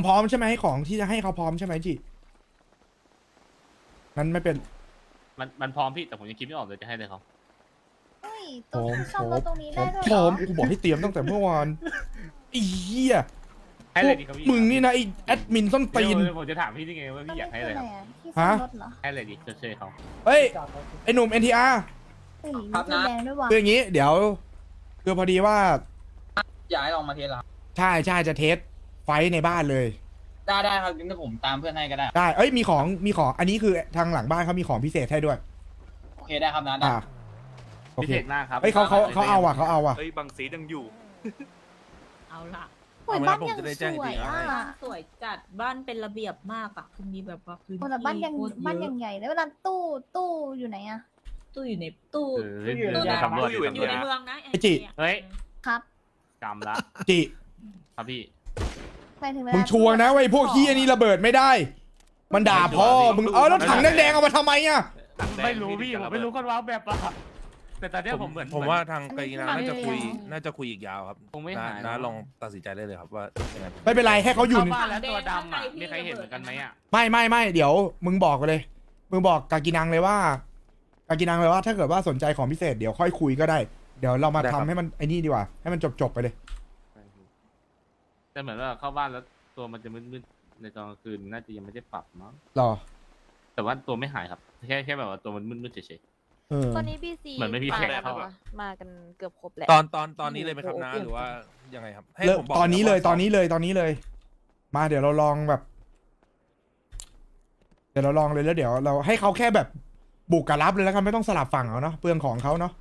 ของพร้อมใช่ไหมของที่จะให้เขาพร้อมใช่ไหมจินั้นไม่เป็น มันมันพร้อมพี่แต่ผมยังคิดไม่ออกเลยจะให้เลยเขาเฮ้ยพร้อมซ่อมรถตรงนี้พร้ได้อมด้วยพเหรร้ออมกูบอกให้เตรียมตั้งแต่เมื่อวานไอ้เหี้ยให้เลยดีครับพี่มึงนี่นะไอ้แอดมินส้นตีน เดี๋ยวผมจะถามพี่ได้ไงว่าพี่อยากให้อะไรครับที่ซ่อมรถเหรอให้เลยดิเชยๆเขาเฮ้ย ไอ้หนุ่ม NTR เฮ้ยมีไฟแดงด้วยว่ะคืออย่างนี้ เดี๋ยว คือพอดีว่า อยากให้ลองมาเทสเหรอใช่ใช่จะเทสไฟท์ในบ้านเลย ได้ได้ครับงั้นผมตามเพื่อนให้ก็ได้ ได้ เอ้ย มีของ มีของ อันนี้คือทางหลังบ้านเขามีของพิเศษให้ด้วย โอเคได้ครับนะได้ อ่าโอพิเค เศษมากครับเฮ้ยเขาเขาเขาเอาว่ะเขาเอาว่ะ เฮ้ยบางสียังอยู่ เอาละโอ้ยเอาไว้บ้านผมยังจะได้สแจ้งอีกวทียนะอะบ้านสวยจัดบ้านเป็นระเบียบมากอะคือมีแบบว่าพื้นโอ้ที่แต่บ้านยังโคตรเยอะบ้านยังใหญ่แล้วเวลาตู้ตู้อยู่ไหนอะตู้อยู่ในตู้ เออเล่นตู้เรื่องสำรวจอยู่ อยู่อยู่ในสำรวจเมืองนะไอ้จิ เฮ้ย ครับ จำละจิ ครับพี่ ไปถึงเวลามึงชัวร์นะว่าไอ้พวกเฮียนี่ระเบิดไม่ได้ มันด่าพ่อมึงเออแล้วถังแดงๆเอามาทำไมอะไม่รู้พี่ผมไม่รู้คนว้าวแบบอะแต่ตอนเนี้ยผผมมเหมือนผมว่าทางไกรีนาอันนี้น่าจะคุยคือน่าจะคุยอีกยาวครับคงไม่นะหายนะลองตัดสินใจได้เลยครับว่ายังไงไม่เป็นไรให้เขาอยู่เข้าบ้านแล้วตัวดำอะมีใครเห็นเหมือนกันไหมอะไม่ไม่ไม่เดี๋ยว มึงบอกไปเลย มึงบอกกากินังเลยว่ากากินังเลยว่า ถ้าเกิดว่าสนใจของพิเศษเดี๋ยวค่อยคุยก็ได้ เดี๋ยวเรามาทำให้มันไอ้นี่ดีกว่าให้มันจบจบๆไปเลย แต่เหมือนว่าเข้าบ้านแล้วตัวมันจะมืดๆในตอนกลางคืนน่าจะยังไม่ได้ปรับมั้งรอ แต่ว่าตัวไม่หายครับ แค่แค่แบบว่าตัวมันมืดๆเฉย เออ ตอนนี้บีซีเหมือนไม่มีแขกมาเข้าแล้วอะ มากันเกือบครบแล้ว ตอนตอนตอนนี้เลยไหมครับนะหรือว่ายังไงครับให้เริ่มผมบอกตอนนี้เลยว่าตอนนี้เลยตอนนี้เลย มาเดี๋ยวเราลองแบบ เดี๋ยวเราลองเลยแล้วเดี๋ยวเราให้เขาแค่แบบบุกกับรับเลยแล้วกันไม่ต้องสลับฝั่งเอาเนาะเปลืองของเขาเนาะ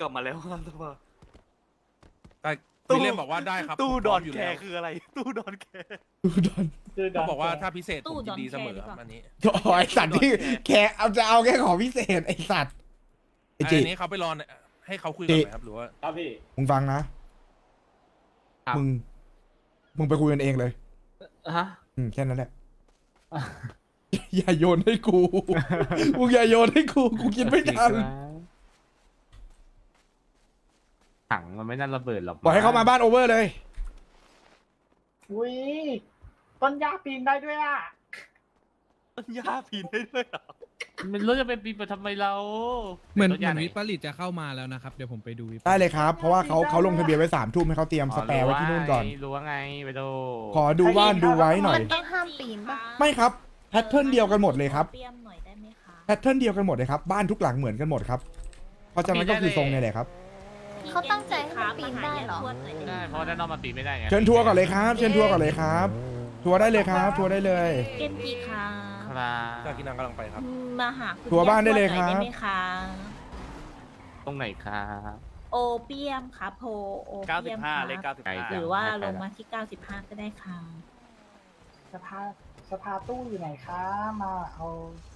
กลับมาแล้วครับทุกคนแต่ตู้วิ ลเลียมบอกว่าได้ครับตู้ผมดพร้อมนอยู่แคแล้วร์คืออะไร ตู้ดอนแคร์ดูดอนเขาบอกว่าถ้าพิเศษตู้ผมยินดีดอนเสมอแคร์ครับอันนี้โอ้ยสัตว์ที่แค่เอาจะเอาแค่ของพิเศษไอสัตว์ไออัจินนี้เขาไปรอเนี่ยให้เขาคุยกันไหมครับหรือว่าครับพี่มึงฟังนะครับมึงมึงไปคุยกันเองเลยฮะอืมแค่นั้นแหละอย่าโยนให้กูมึงอย่าโยนให้กูกูคิดไม่ทัน ถังมันไม่น่าระเบิดหรอกปล่อยให้เขามาบ้านโอเวอร์เลย อุ้ยต้นยาปีนได้ด้วยอะย่าพีนได้ด้วยเหรอมันรู้จะเป็นปีนไปทำไมเราเหมือนรถเหมืยาอนไหวิปริตจะเข้ามาแล้วนะครับ เดี๋ยวผมไปดูวิปริตได้เลยครับ เพราะว่าเขาเขาลงทะเบียนไว้สามทุ่มให้เขาเตรียม spare ไว้ที่นู่นก่อนรู้ว่าไงไปดูขอดูบ้านดูไว้หน่อยมันต้องห้ามปีนปะไม่ครับ pattern เดียวกันหมดเลยครับเตรียมหน่อยได้ไหมคะ pattern เดียวกันหมดเลยครับ บ้านทุกหลังเหมือนกันหมดครับเพราะฉะนั้นก็คือทรงเนี่ยแหละครับ เขาตั้งใจให้มันปีนได้เหรอ ได้เพราะด้านนอกมันปีนไม่ได้ไงเชิญทัวร์ก่อนเลยครับ เชิญทัวร์ก่อนเลยครับ ทัวร์ได้เลยครับ ทัวร์ได้เลย เกนจิค่ะครับกากินังกำลังไปครับ มาหาคุณทัวร์บ้านได้เลยครับ ได้ไหมคะตรงไหนครับ โอเปียมครับโพโอเปียม95เลขครับไกล95 หรือว่าลงมาที่ 95 ก็ได้ค่ะสภาสภาตู้อยู่ไหนคะ มาเอา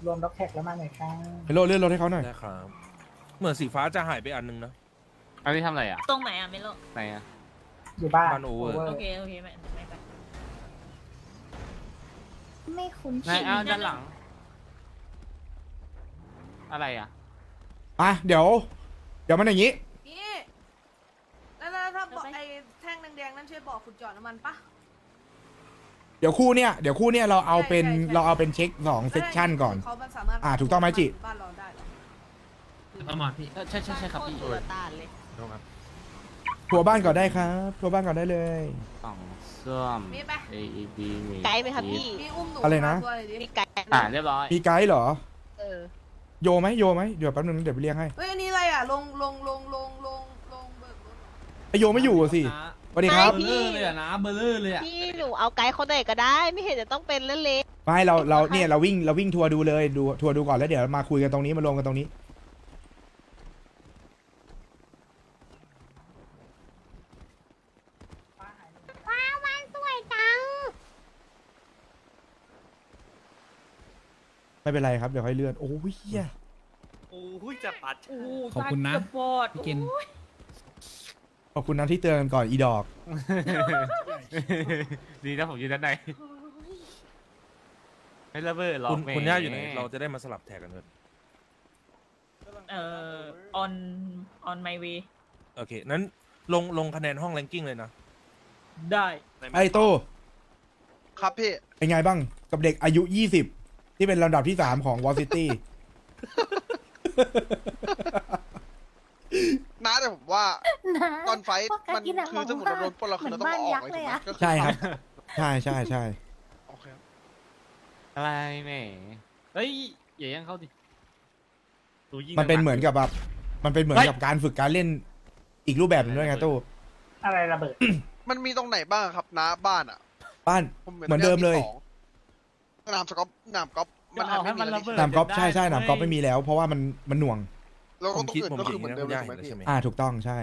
รวมด็อกแท็กแล้วมาหน่อยค่ะเฮลโลเลื่อนรถให้เขาหน่อย ได้ครับ เหมือนสีฟ้าจะหายไปอันนึงนะ อันนี้ทำอะไรอะ ตรงไหนอะไม่รู้ ไหนอะ อยู่บ้านบ้าน over โอเค โอเคไม่ไม่ไป ไม่คุ้นไหนชินอ้าวด้านหลัง อะไรอะ อะเดี๋ยว เดี๋ยวมันอย่างนี้พี่แล้วแล้วถ้าบอกไอ้แท่งแดงๆนั่นช่วยบอกขุดเจาะน้ำมันปะ เดี๋ยวคู่เนี่ยเดี๋ยวคู่เนี่ยเราเอาเป็นใช่ใช่ใช่ เราเอาเป็นเช็คสองเซสชั่นก่อน เขามันสามารถอ่าถูกต้องไหมจิ บ้านเราได้ เหรอใช่ใช่ใช่ครับพี่โคตรตานเลย ทัวร์บ้านก่อนได้ครับทัวร์บ้านก่อนได้เลยสองส้วม มีไหม A E B มีไกด์ไหมครับพี่พี่อุ้มหนูอะไรนะ มาด้วยดิอ่าเรียบร้อยมีไกด์เหรอ เออโยไหมโยไหมเดี๋ยวแป๊บนึงเดี๋ยวไปเรียกให้เฮ้ยอันนี้อะไรอะ ลงลงลงลงลงลงเบิกรถเหรอไอโยไม่อยู่อะสิสวัสดีครับพี่พี่หนูเอาไกด์คนไหนก็ได้ ไม่เห็นจะต้องเป็นเล่นเล็กไม่เราเราเนี่ยเราวิ่งเราวิ่งทัวร์ดูเลยดูทัวร์ดูก่อนแล้วเดี๋ยวมาคุยกันตรงนี้มารวมกันตรงนี้ ว้าวบ้านสวยจัง ไม่เป็นไรครับ เดี๋ยวค่อยเลื่อน โอ้ยเหี้ยโอ้ยจะปัดโอ้โหขอบคุณนะตาเกือบปอดพี่เกณฑ์โอ้ยขอบคุณนะที่เตือนกันก่อนอีดอก ดีนะผมอยู่ด้านในไม่ระเบิดหรอกคุณแหมคุณย่าอยู่ไหนเราจะได้มาสลับแท็กกันเลยเอ่อ on on my way โอเค นั้นลงลงคะแนนห้องแรงกิ้งเลยนะ ได้ ไอโต้ครับพี่ เป็นไงบ้างกับเด็กอายุยี่สิบ ที่เป็นลำดับที่สามของวอลซิตี้น้าแต่ผมว่า นะตอนไฟท์พวกกามันกินังคือสมมติเราโดนปล้นเราคือเราต้องเอาออกเลยถูกไหมก็คือใช่ครับ ใช่ใช่ใช่โอเคครับอะไรแหม่เฮ้ยอย่ายังเขาดิดูยิ่งมันเป็นเหมือนกับแบบมันเป็นเหมือนกับการฝึกการเล่นอีกรูปแบบหนึงด้วยไงตู้ อะไรระเบิด มันมีตรงไหนบ้างครับน้าบ้านอะบ้าน ผมเหมือนเดิมเลยสอง สนามสกอปสนามกอล์ฟมันหาเอาไม่ให้มีมันแล้วระนี่เบิดหนามกอล์ฟใช่ใช่หนามกอล์ฟด้ไม่มีแล้ว เพราะว่ามันมันหน่วง แล้วผก็มต้องคิดอื่นผมก็คิคืดอเหมือนนะเดิมมันเลยยากถูกไหมอยู่แล้วพี่ใช่ไหมอ่าถูกต้องใช่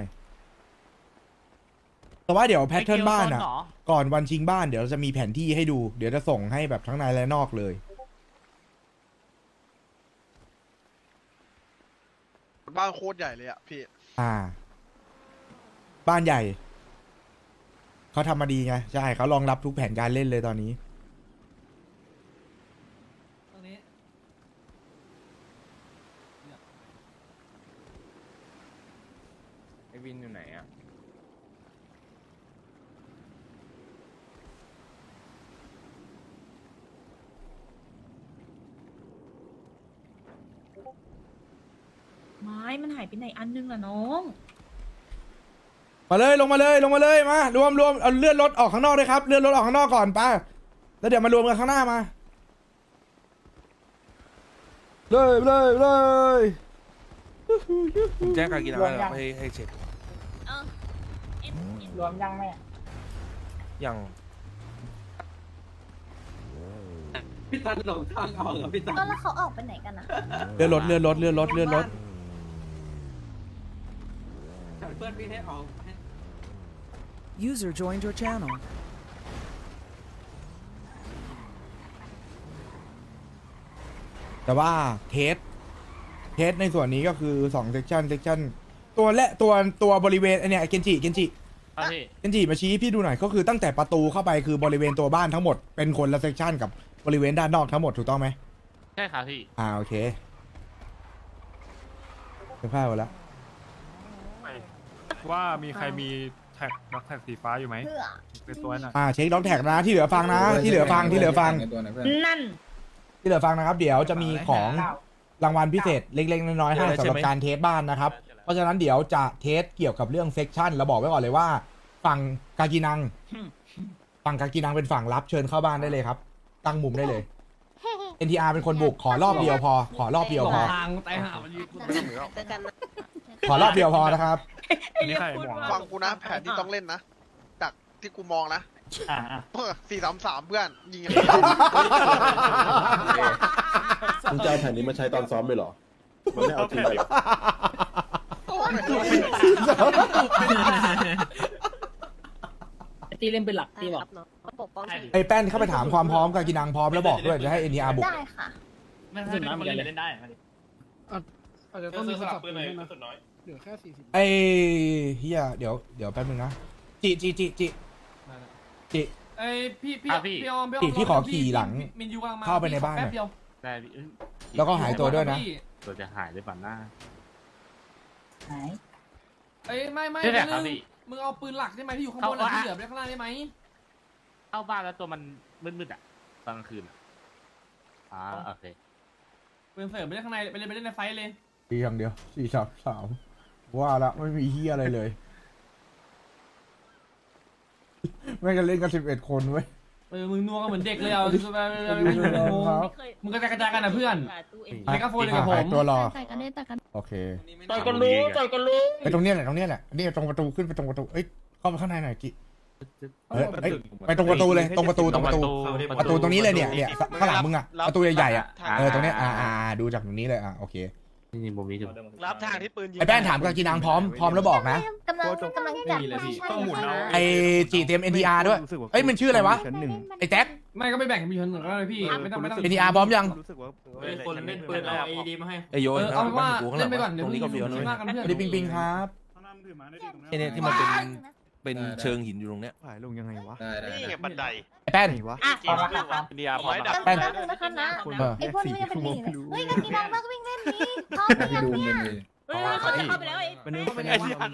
แต่ว่าเดี๋ยวแพทเทิร์นบ้านอะไเกียวโซเหรก่อนวันชิงบ้านเดี๋ยวจะมีแผนที่ให้ดู เดี๋ยวจะส่งให้แบบทั้งในและนอกเลย บ้านโคตรใหญ่เลยอะพี่ อ่า บ้านใหญ่ เขาทำมาดีไง ใช่เขารองรับทุกแผนการเล่นเลยตอนนี้ ตรงนี้ ไอวินอยู่ไหนอะไม้มันหายไปไหนอันนึงล่ะน้อง มาเลยลงมาเลยลงมาเลยมารวมรวมเอาเลื่อนรถออกข้างนอกด้วยครับเลื่อนรถออกข้างนอกก่อนป้าแล้วเดี๋ยวมารวมกันข้างหน้ามา เลยเลยเลยผมแจ้งการกินอะไรครับให้ให้เช็ค เออเอ็มเอ็ม รวมยังแม่ยังก็แล้วเขาออกไปไหนกันนะเลื่อนรถเลื่อนรถเลื่อนรถเลื่อนรถ User joined your channel. แต่ว่า test test ในส่วนนี้ก็คือสอง section section ตัวและตัวตัวบริเวณไอเนี่ยเกนจิเกนจิ ครับพี่เกนจิมาชี้พี่ดูหน่อยก็คือตั้งแต่ประตูเข้าไปคือบริเวณตัวบ้านทั้งหมดเป็นคนละ section กับบริเวณด้านนอกทั้งหมดถูกต้องไหมใช่ครับพี่ อ่าโอเคเสื้อผ้าหมดแล้วว่ามีใครมี tag dog tag สีฟ้าอยู่ไหมเพื่อเป็นตัวนั้นน่ะอ่าเช็ค dog tag นะที่เหลือฟังนะ ที่เหลือฟังที่เหลือฟัง นั่น ที่เหลือฟังนะครับ เดี๋ยวจะมีของ รางวัลพิเศษเล็กๆน้อยๆให้สำหรับการ test บ้านนะครับ เพราะฉะนั้นเดี๋ยวจะ test เกี่ยวกับเรื่อง section เราบอกไว้ก่อนเลยว่า ฝั่งกากินัง ฝั่งกากินังเป็นฝั่งรับเชิญเข้าบ้านได้เลยครับ ตั้งมุมได้เลย NTR เป็นคนบุกขอรอบเดียวพอ ขอรอบเดียวพอทางไตหามันยืนเจอกันนะขอรอบเดียวพอนะครับอันนี้ใครหมวกฟังกูนะแผนที่ต้องเล่นนะ จากที่กูมองนะ อ่าอ่าสี่สามสามเพื่อนยิงกันมึงจะเอาแผ่นนี้มาใช้ตอนซ้อมเลยเหรอ มันไม่เอาจริงเหรอตีเล่นเป็นหลักตีบอกครับเนาะเขาปกป้องทีมไอ้แป้นเข้าไปถามความพร้อมกากินังพร้อมแล้วบอกด้วยจะให้ NTR บุกได้ค่ะไม่ใช่คนเล่นเล่นได้อาจจะต้องมีสลับปืนหน่อยสุดน้อยเหลือแค่สี่สิบไอ้เฮียเดี๋ยวเดี๋ยวแป๊บนึงนะจิจิจิจิ จิ ไอ้พี่พี่อะพี่ พี่ออมพี่ออพี่มพี่ขอขี่หลังมินยูกำลังมาเข้าไปในบ้านหน่อยแป๊บเดียวได้พี่เอ้ยแล้วก็หายตัวด้วยนะ พี่ตัวจะหายได้ป่ะหน้า หายเอ้ยไม่ไม่นี่แหละครับมึงพี่มึงเอาปืนหลักได้ไหมที่อยู่ข้างบนเอาอะอะที่เหลือไปข้างล่างได้ไหมเข้าบ้านแล้วตัวมันมืดๆอะตอนกลางคืนอะอ่าโอเคปืนเสริมไปเล่นข้างในไปเล่นไปเล่นในไฟเลย ปีอย่างเดียวสี่สามสามว่าละไม่มีเฮียอะไรเลย ไม่งกันเล่นกันสิบเอ็ดคนเว้ย เออมึงนัวกันเหมือนเด็กเลยเอาครับมึงกระจายกระจายกันนะเพื่อนตู้เอ็นไมโครโฟนเลยกับผมหายตัวรอใส่กันได้แต่กันโอเคต่อยกันรู้ต่อยกันรู้ไปตรงเนี้ยแหละตรงเนี้ยแหละนี่ตรงประตูขึ้นไปตรงประตูเอ้ยเข้าไปข้างในหน่อยกิเอ้ยเอ้ยไปตรงประตูเลยตรงประตูตรงประตูประตูตรงนี้เลยเนี่ยเนี่ยข้างหลังมึงอะประตูใหญ่ๆอะเออตรงเนี้ยอ่าอ่าอ่าดูจากตรงนี้เลยอะโอเค นี่มุมนี้ถูกรับทางที่ปืนยิงไอ้แป้นถามกากินังพร้อมพร้อมแล้วบอกนะกำลังกำลังจัดไม่มีเลยพี่ใช่ต้องหมุนเอาใช่ไอ้จีเตรียม NTR ด้วยเอ้ยมันชื่ออะไรวะไอ้แจ็คไม่ก็ไม่แบ่งกันมีคนหนึ่งก็ได้พี่ไม่ต้องไม่ต้อง NTR พร้อมยังรู้สึกว่าคนเล่นปืนเอาไอดีมาให้ไอโยเออเอาเป็นว่ากูข้างหเล่ลันงไปก่อนเดี๋ตยวรงนี้ก็เฟี้ยวมึนะงมากกันเพื่อนสวัสดีปิงปิงครับไอเนี่ยที่มันเป็น เป็นเชิงหินอยู่ตรงเนี้ย ถ่ายลงยังไงวะนี่ไงบันไดไอ้แป้นวะ อะพอแล้วครับ เดียพอดับแป้นแป๊บนึงนะคะนะเออ ไอ้พวกนี้มันจะเป็นหนีเลยเฮ้ยกากินังมากวิ่งเล่นนี้พร้อมหรือยังเนี่ยเฮ้ยเขาจะเข้าไปแล้วไอ้มันนึกเป็นไอ้ไงเหี้ยวะ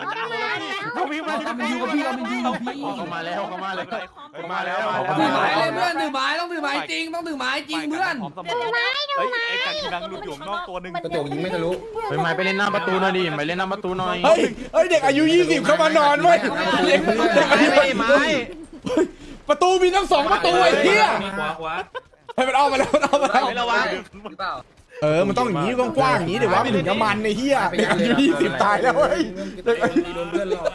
เขาวิ่งมาเราไปยิงกับพี่เราไปยิงกับพี่ เขามาแล้วเขามาแล้วเขามาแล้ว ถือไม้เลยเพื่อนถือไม้ต้องถือไม้จริงต้องถือไม้จริงเพื่อนเดี๋ยวไม้ เฮ้ยไอ้กากีนังหลุดอยู่นอกตัวหนึ่งกระจกยิงไม่ทะลุไปไม้ไปเล่นหน้าประตูหน่อยดิไปเล่นหน้าประตูหน่อยเฮ้ยเฮ้ยเด็กอายุยี่สิบเข้ามานอนเว้ยเด็กเด็กอายุไม้ประตูมีทั้งสองประตูไอ้เหี้ยขวาขวาให้มันออกมาแล้วมันออกมาแล้วไม่ระวังเออ มันต้องอย่างนี้กว้างๆอย่างนี้เดี๋ยวว่ามันถึงน้ำมันในเฮียเด็กอายุยี่สิบตายแล้วเฮ้ยเด็กอายุโดนเพื่อนหลอก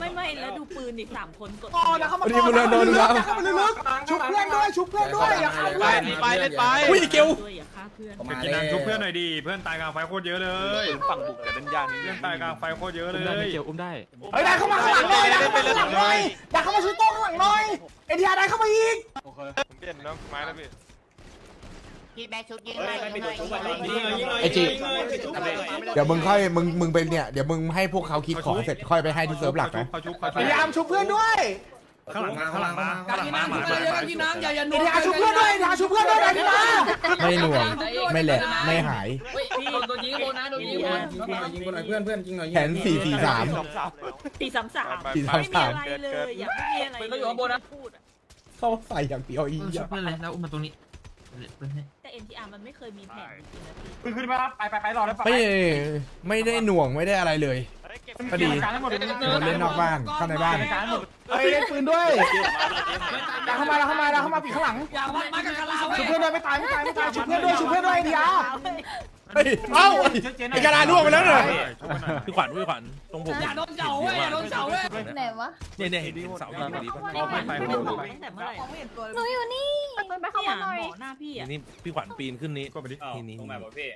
ไม่ไม่แล้วดูปื นอีกสามคนกดอ๋อแล้วเข้ามาวันนี้มันโดนแล้วเข้ามาลึกๆชุบเพื่อนด้วยชุบเพื่อนด้วยอย่าฆ่าไปเพื่อนหนีไปเล่นไปอุ้ยไอ้เกลด้วยอย่าฆ่าเพื่อนมาเลยชุบเพื่อนหน่อยดิเพื่อนตายกลางไฟโคตรเยอะเลยฝั่งบุกแต่เล่นยากนี่เพื่อนตายกลางไฟโคตรเยอะเลยเกี่ยวอุ้มได้เฮ้ยได้เข้ามาข้างหลังเลยได้เข้ามาข้างหลังเลยอยากเข้ามาชุบโต๊ะข้างหลังหน่อยเอ็นดีอาร์ได้เข้ามาอีกผมเปลี่ยนน้องไม้แล้วพี่ พี่แบกชุดยิงไอจีเดี๋ยวมึงค่อยมึงมึงเป็นเนี่ยเดี๋ยวมึงให้พวกเขาคิดของเสร็จค่อยไปให้ที่เซิร์ฟหลักนะเขาชุบเขาพยายามชุบเพื่อนด้วยข้างหลังมาข้างหลังมาการกินน้ำชุบเพื่อนเยอะกินน้ำอย่าอย่าหเอ็นุ่นดีอาร์ชุบเพื่อนด้วยเอ็นดีอาร์ชุบเพื่อนด้วยได้ดีมาไม่หน่วงไม่แหลกไม่หายพี่โดนยิงโดนนะโดนยิงยิงคนหน่อยเพื่อนเพื่อนยิงหน่อยแขนสี่สี่สามตีสามสามสี่สามไม่มีสามอะไรเลยอย่าไม่มีอะไรเลยพูดอะเข้าใส่อย่างเดียวอีกเพื่อนเลยแล้วอุ้มมาตรงนี้ แต่ NTR มันไม่เคยมีแผนจริงๆนะพี่ขึ้นขึ้นมาไปไปไปรอได้ปะไม่ไม่ได้หน่วงไม่ได้อะไรเลย ก็ดี การให้หมดเลยมันเล่นนอกบ้านเข้าในบ้านการหมดเฮ้ยเล่นปืนด้วยดักเข้ามาดักเข้ามาดักเข้ามาปีข้างหลังอย่ามากับกะลาชุบเพื่อนด้วยไม่ตายไม่ตายไม่ตายชุบเพื่อนด้วยชุบเพื่อนด้วยเอ็นดีอา เฮ้ยเอ้าไอ้กระดาษร่วงไปแล้วเนี่ยพี่ขวัญพี่ขวัญตรงผมอย่าโดนเสาเว้ยอย่าโดนเสาเว้ยไหนวะเนี่ยเนี่ยเห็นเสาดีดีป่ะออกไปไปไม่บอกตั้งแต่เมื่อไหร่มองไม่เห็นตัวเลยหนูอยู่นี่ปืนไปเข้าเนี่ยมาหน่อยหมอหน้าพี่อะนี่พี่ขวัญปีนขึ้นนี้ก็ไปดินี่นี่เห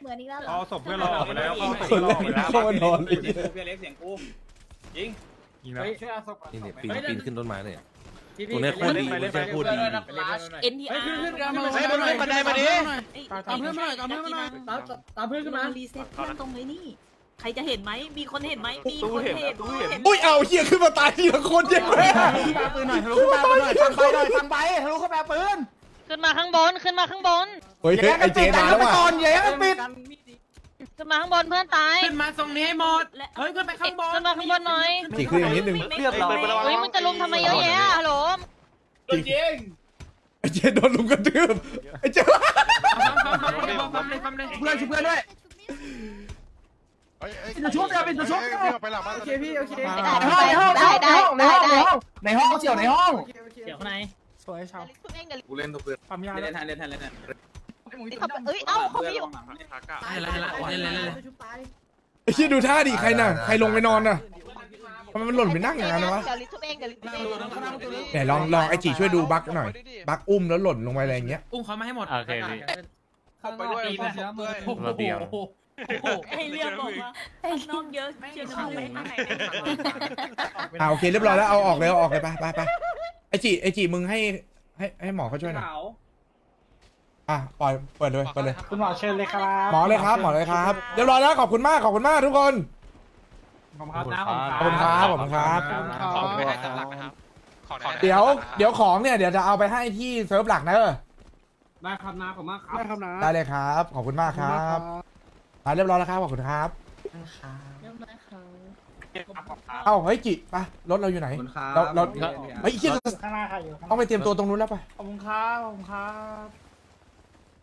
มือนอีกแล้วเหรอเอาศพเพื่อนเราออกไปแล้วเอาศพคนเพื่อนเราแรออกกไปที่แล้วเข้ามานอนเลยยิงนะช่วยเอาศพนี่เนี่ยปีนปีนขึ้นต้นไม้เลยพี่ ตรงนี้โคตรดีไม่ใช่พูดดีเอ็นทีอาร์ขึ้นขึ้นกันมาเฮ้ยมันขึ้นบันไดมาดิตามเพื่อนมาหน่อยตามเพื่อนมาหน่อยตามเพื่อนขึ้นมารีเซ็ตเพื่อนตรงเลยนี่ใครจะเห็นไหมมีคนเห็นไหมมีคนเห็นเห็นอุ้ยเอาเฮียขึ้นมาตายทีละคนยังไงปาปืนหน่อยทะลุขึ้นมาปืนหน่อยทำไปหน่อยทำไปทะลุเข้าไปปืน ขึ้นมาข้างบนขึ้นมาข้างบนเฮ้ยไอเจมาแล้วว่ะก่อนอย่าให้มันปิด ขึ้นมาข้างบนเพื่อนตายขึ้นมาตรงนี้ให้หมด เฮ้ยขึ้นไปข้างบนขึ้นมาข้างบนหน่อยจีขึ้นอย่างนิดนึงเลือดเราเฮ้ยมึงจะลุมทำไมเยอะแยะฮัลโหลไอเจโดนลุมกระทืบไอเจเพื่อนชุบเพื่อนด้วยจะชุบจะเป็นจะชุบไปหลังบ้านโอเคพี่โอเคในห้องในห้องในห้องในห้องในห้องในห้องเขาเฉียวในห้องเดี๋ยวข้างในสวยชาวกูเล่นตัวเพื่อนความยากเล่นทันเล่นทันเล่นทัน เอ้ยเอ้าเขาไม่อยู่เล่นเล่นเล่นเล่นเล่นไอเฮียดูท่าดิใครน่ะใครลงไปนอนน่ะทำไมมันหล่นไปนั่งอย่างนั้นวะเดี๋ยวลิทุบเองเดี๋ยวลิทุบเองไหนลองลองไอจีช่วยดูบั๊กหน่อยบั๊กอุ้มแล้วหล่นลงไปอะไรอย่างเงี้ยอุ้มเขามาให้หมดโอเคพี่เข้าไปด้วยเข้าไปด้วยระเบียงให้เลือกบอกว่าน้องเยอะเชื่อจะเอาไปข้างในอ่าโอเคเรียบร้อยแล้วเอาออกเลยเอาออกเลยไปไปไปไอจีไอจีมึงให้ให้ให้หมอเขาช่วยหน่อย อะปล่อยเปิดเลยเปิดเลย คุณหมอเชิญเลยครับหมอเลยครับหมอเลยครับเรียบร้อยแล้วขอบคุณมากขอบคุณมากทุกคนผมครับนะขอบคุณครับขอบคุณครับขอไม่ให้ตำหลักนะครับเดี๋ยวเดี๋ยวของเนี่ยเดี๋ยวจะเอาไปให้ที่เซิร์ฟหลักนะเออได้ครับนะขอบมากครับได้ครับนะได้เลยครับ ขอบคุณมากครับอะเรียบร้อยแล้วครับขอบคุณครับเอ้าเฮ้ยจิไปรถเราอยู่ไหนเราเราเฮ้ยไอ้เหี้ยข้างหน้าใครอยู่ข้างหต้องน้าไปเตรียมตัวตรงนู้นแล้วไปขอบคุณครับขอบคุณครับ